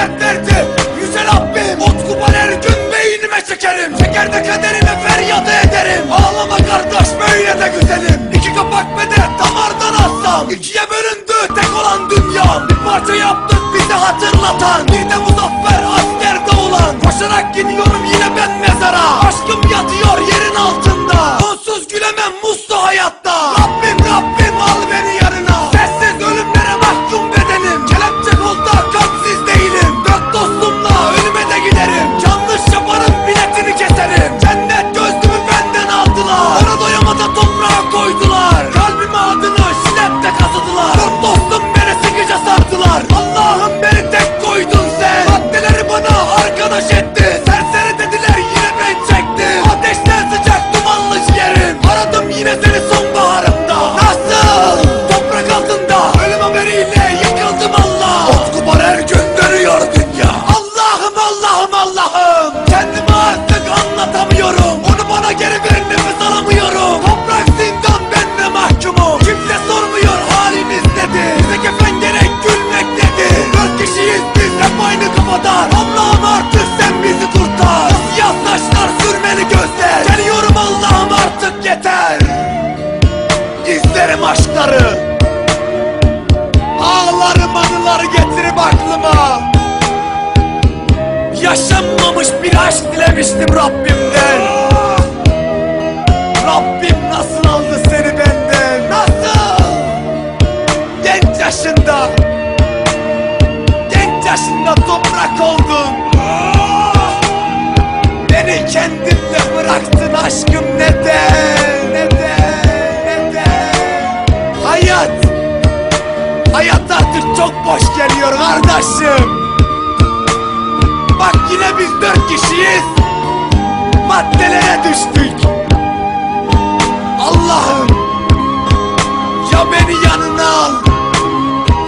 lanetlerdi Yüce Rabbim. Utku ben her gün beynime çekerim. Çeker de kaderime feryadı ederim. Ağlama kardeş böyle de güzelim. İki kapak bede damardan atsam İkiye bölündü tek olan dünya Bir parça yaptık bizi hatırlatan. Bir de muzaffer askerde olan Koşarak gidiyorum yine ben mezara. Aşkım yatıyor Kalbime adını Yaşanmamış bir aşk dilemiştim Rabbimden. Rabbim nasıl aldı seni benden? Nasıl? Genç yaşında. Genç yaşında toprak oldum Beni kendimle bıraktın aşkım. Neden? Neden? Neden? Hayat. Hayat artık çok boş geliyor kardeşim. Bak yine biz dört kişiyiz. Maddelere düştük. Allah'ım Ya beni yanına al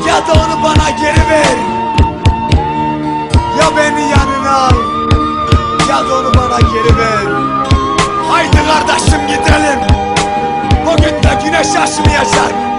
Ya da onu bana geri ver. Ya beni yanına al Ya da onu bana geri ver. Haydi kardeşim gidelim. Bugün de güneş açmayacak.